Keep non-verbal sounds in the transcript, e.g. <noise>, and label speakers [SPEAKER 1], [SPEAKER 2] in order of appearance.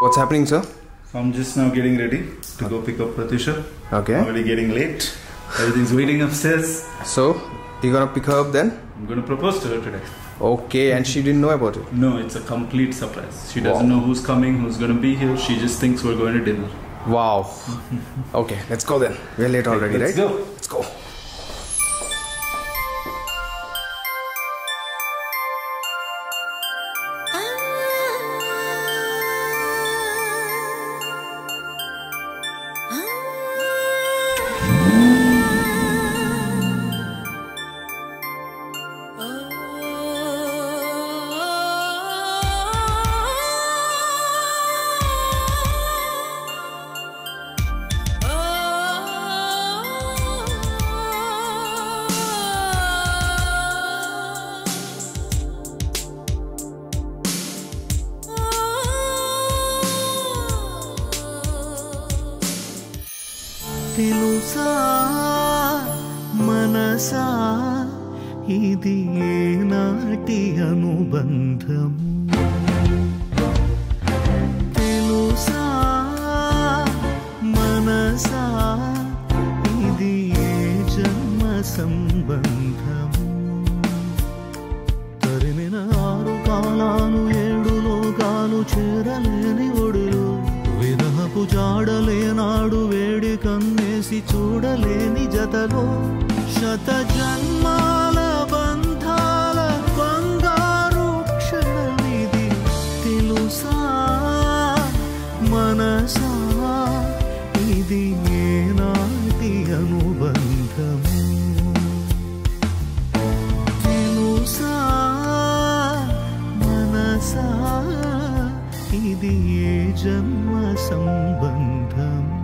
[SPEAKER 1] What's happening, sir?
[SPEAKER 2] I'm just now getting ready to go pick up Pratyusha.
[SPEAKER 1] Okay.
[SPEAKER 2] Already getting late. Everything's waiting upstairs.
[SPEAKER 1] So, you're gonna pick her up then?
[SPEAKER 2] I'm going to propose to her today.
[SPEAKER 1] Okay, and she didn't know about it.
[SPEAKER 2] No, it's a complete surprise. She doesn't
[SPEAKER 1] Wow.
[SPEAKER 2] know who's coming, who's going to be here. She just thinks we're going to dinner.
[SPEAKER 1] Wow. <laughs> okay, let's go then. We're late already, right?
[SPEAKER 2] Let's go.
[SPEAKER 1] Let's go.
[SPEAKER 3] తెలుసా? మనసా? ఇది ఏనాటి అనుబంధం? తెలుసా? మనసా? ఇది ఏ జన్మ సంబంధం? తరిమిన ఆరు కాలాలు ఏడు లోకాలు చేరలేని ఒడులు విరహపు జాడలేనాడు చూసి చూడలేని జతలో శత జన్మాల బంధాల బంగారు క్షణమిది తెలుసా? మనసా? ఇది ఏనాటి అనుబంధము? తెలుసా? మనసా? ఇది ఏ జన్మ సంబంధం?